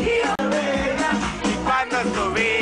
Y cuando subí